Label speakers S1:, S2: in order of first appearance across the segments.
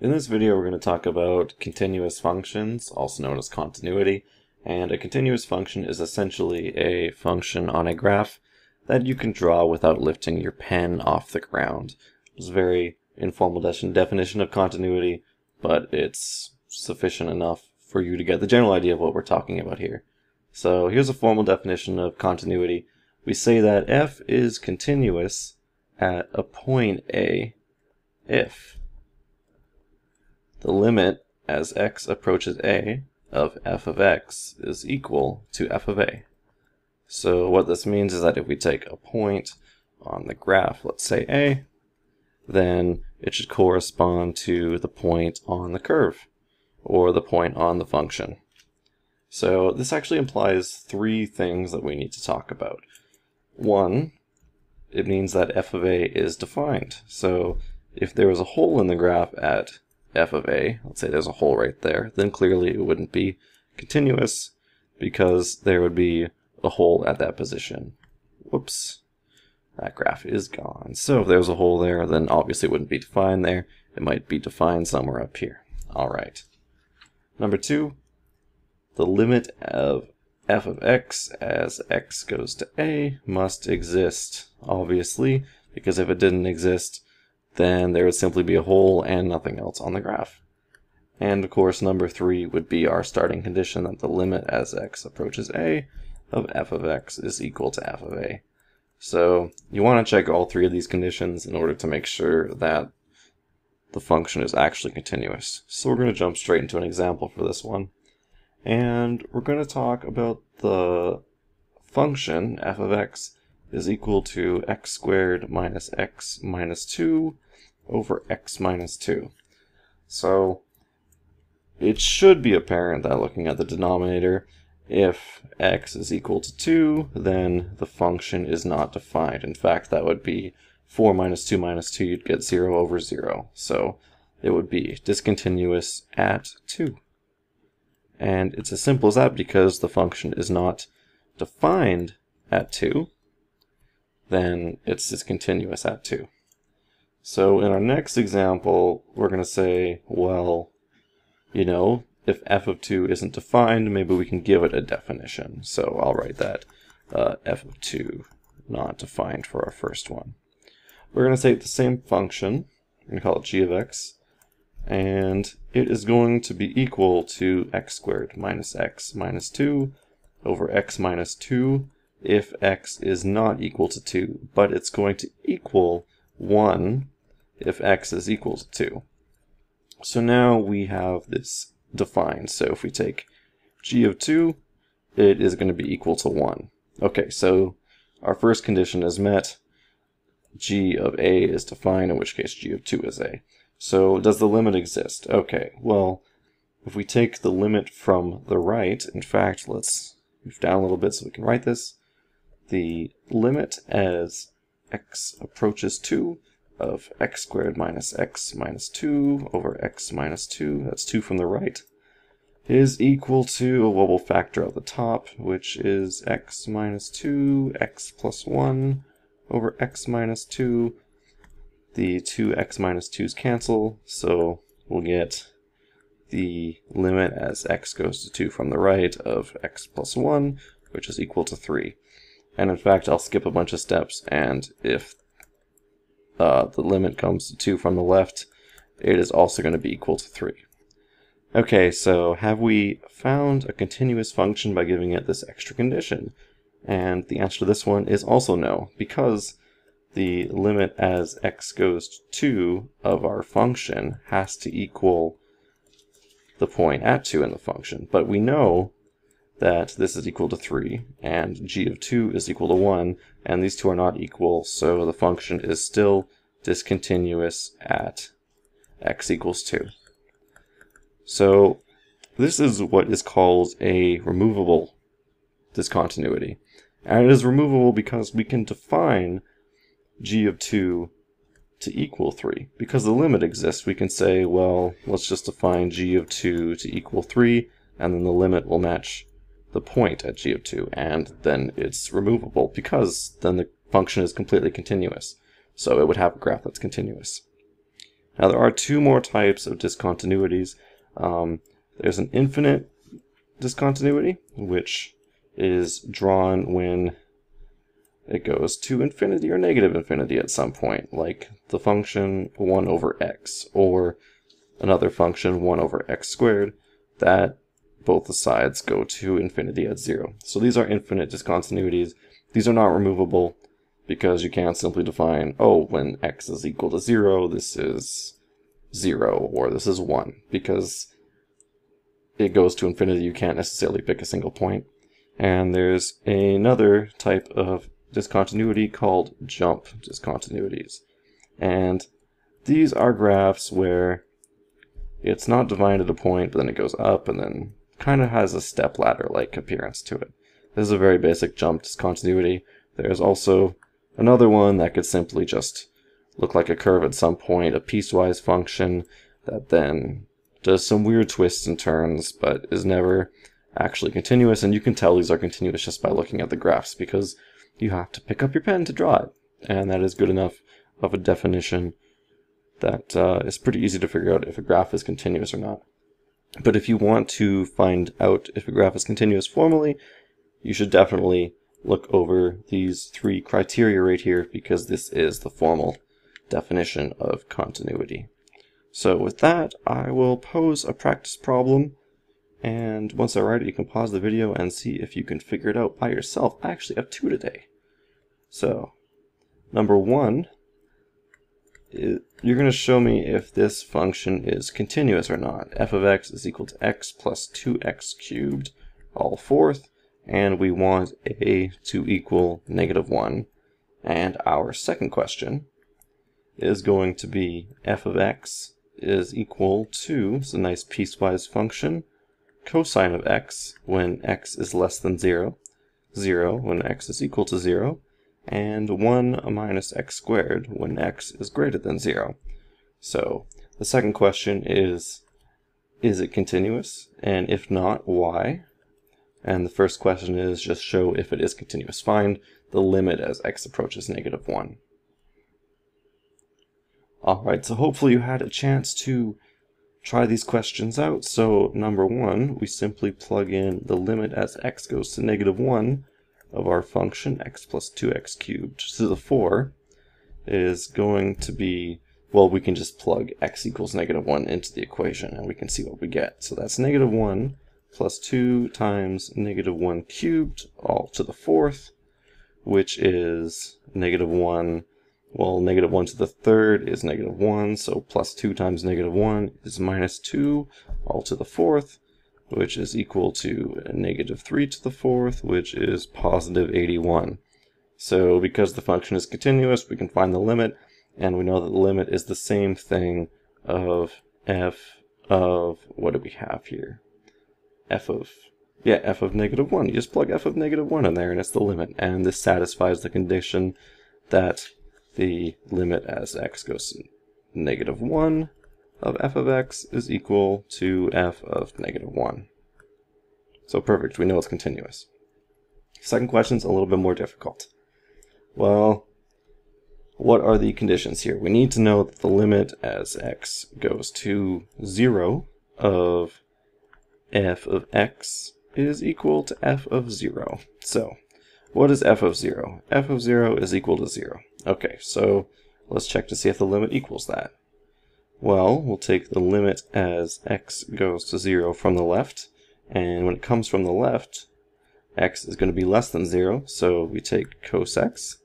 S1: In this video we're going to talk about continuous functions, also known as continuity, and a continuous function is essentially a function on a graph that you can draw without lifting your pen off the ground. It's a very informal definition of continuity, but it's sufficient enough for you to get the general idea of what we're talking about here. So here's a formal definition of continuity. We say that f is continuous at a point A if the limit as x approaches a of f of x is equal to f of a. So what this means is that if we take a point on the graph, let's say a, then it should correspond to the point on the curve, or the point on the function. So this actually implies three things that we need to talk about. One, it means that f of a is defined. So if there was a hole in the graph at f of a, let's say there's a hole right there, then clearly it wouldn't be continuous because there would be a hole at that position. Whoops, that graph is gone. So if there's a hole there, then obviously it wouldn't be defined there. It might be defined somewhere up here. All right. Number two, the limit of f of x as x goes to a must exist, obviously, because if it didn't exist, then there would simply be a hole and nothing else on the graph. And of course, number three would be our starting condition that the limit as x approaches a of f of x is equal to f of a. So you want to check all three of these conditions in order to make sure that the function is actually continuous. So we're going to jump straight into an example for this one. And we're going to talk about the function f of x is equal to x squared minus x minus 2 over x minus 2. So it should be apparent that looking at the denominator, if x is equal to 2, then the function is not defined. In fact, that would be 4 minus 2 minus 2, you'd get 0 over 0. So it would be discontinuous at 2. And it's as simple as that because the function is not defined at 2 then it's discontinuous at 2. So in our next example, we're going to say, well, you know, if f of 2 isn't defined, maybe we can give it a definition. So I'll write that uh, f of 2 not defined for our first one. We're going to take the same function, we're going to call it g of x, and it is going to be equal to x squared minus x minus 2 over x minus 2 if x is not equal to 2, but it's going to equal 1 if x is equal to 2. So now we have this defined. So if we take g of 2, it is going to be equal to 1. Okay, so our first condition is met. g of a is defined, in which case g of 2 is a. So does the limit exist? Okay, well, if we take the limit from the right, in fact, let's move down a little bit so we can write this the limit as x approaches 2 of x squared minus x minus 2 over x minus 2, that's 2 from the right, is equal to a wobble factor at the top, which is x minus 2, x plus 1 over x minus 2. The two x minus 2's cancel, so we'll get the limit as x goes to 2 from the right of x plus 1, which is equal to 3. And in fact, I'll skip a bunch of steps, and if uh, the limit comes to 2 from the left, it is also going to be equal to 3. Okay, so have we found a continuous function by giving it this extra condition? And the answer to this one is also no, because the limit as x goes to 2 of our function has to equal the point at 2 in the function. But we know that this is equal to 3 and g of 2 is equal to 1 and these two are not equal so the function is still discontinuous at x equals 2. So this is what is called a removable discontinuity and it is removable because we can define g of 2 to equal 3. Because the limit exists, we can say, well, let's just define g of 2 to equal 3, and then the limit will match the point at g of 2, and then it's removable because then the function is completely continuous. So it would have a graph that's continuous. Now there are two more types of discontinuities. Um, there's an infinite discontinuity, which is drawn when it goes to infinity or negative infinity at some point, like the function 1 over x, or another function 1 over x squared, that both the sides go to infinity at 0. So these are infinite discontinuities. These are not removable because you can't simply define, oh, when x is equal to 0, this is 0, or this is 1, because it goes to infinity, you can't necessarily pick a single point. And there's another type of discontinuity called jump discontinuities. And these are graphs where it's not defined at a point, but then it goes up and then kind of has a step ladder like appearance to it. This is a very basic jump discontinuity. There's also another one that could simply just look like a curve at some point, a piecewise function that then does some weird twists and turns, but is never actually continuous. And you can tell these are continuous just by looking at the graphs because you have to pick up your pen to draw it. And that is good enough of a definition that uh, is pretty easy to figure out if a graph is continuous or not. But if you want to find out if a graph is continuous formally, you should definitely look over these three criteria right here because this is the formal definition of continuity. So with that, I will pose a practice problem and once I write it, you can pause the video and see if you can figure it out by yourself. I actually have two today. So, number one, you're going to show me if this function is continuous or not. f of x is equal to x plus 2x cubed, all fourth, and we want a to equal negative 1. And our second question is going to be f of x is equal to, it's a nice piecewise function, cosine of x when x is less than 0, 0 when x is equal to 0, and 1 minus x squared when x is greater than 0. So the second question is, is it continuous? And if not, why? And the first question is just show if it is continuous. Find the limit as x approaches negative 1. Alright, so hopefully you had a chance to try these questions out. So number one, we simply plug in the limit as x goes to negative 1 of our function x plus 2x cubed to the 4 is going to be, well, we can just plug x equals negative 1 into the equation and we can see what we get. So that's negative 1 plus 2 times negative 1 cubed all to the fourth, which is negative 1 well, negative 1 to the third is negative 1, so plus 2 times negative 1 is minus 2, all to the fourth, which is equal to negative 3 to the fourth, which is positive 81. So because the function is continuous, we can find the limit, and we know that the limit is the same thing of f of, what do we have here? f of, yeah, f of negative 1. You just plug f of negative 1 in there, and it's the limit, and this satisfies the condition that the limit as x goes to negative 1 of f of x is equal to f of negative 1. So perfect, we know it's continuous. Second question is a little bit more difficult. Well, what are the conditions here? We need to know that the limit as x goes to 0 of f of x is equal to f of 0. So, what is f of 0? f of 0 is equal to 0. Okay, so let's check to see if the limit equals that. Well, we'll take the limit as x goes to 0 from the left, and when it comes from the left, x is going to be less than 0, so we take cos x.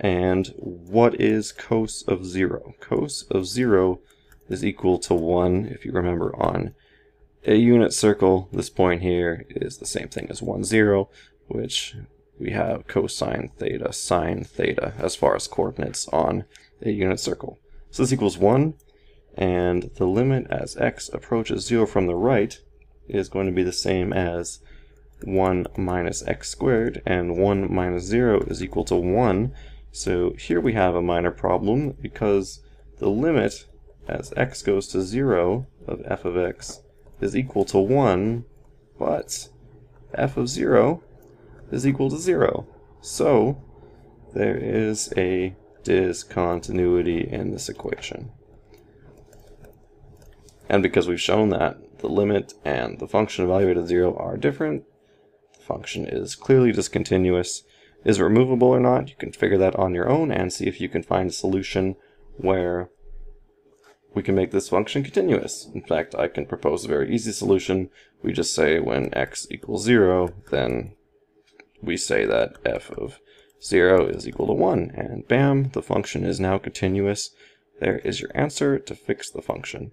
S1: And what is cos of 0? Cos of 0 is equal to 1, if you remember on a unit circle, this point here is the same thing as 1, 0, which we have cosine theta, sine theta, as far as coordinates on a unit circle. So this equals 1, and the limit as x approaches 0 from the right is going to be the same as 1 minus x squared, and 1 minus 0 is equal to 1. So here we have a minor problem because the limit as x goes to 0 of f of x is equal to 1, but f of 0 is equal to 0. So there is a discontinuity in this equation. And because we've shown that the limit and the function evaluated at 0 are different, the function is clearly discontinuous. Is it removable or not? You can figure that on your own and see if you can find a solution where we can make this function continuous. In fact, I can propose a very easy solution. We just say when x equals 0, then we say that f of 0 is equal to 1, and bam, the function is now continuous. There is your answer to fix the function.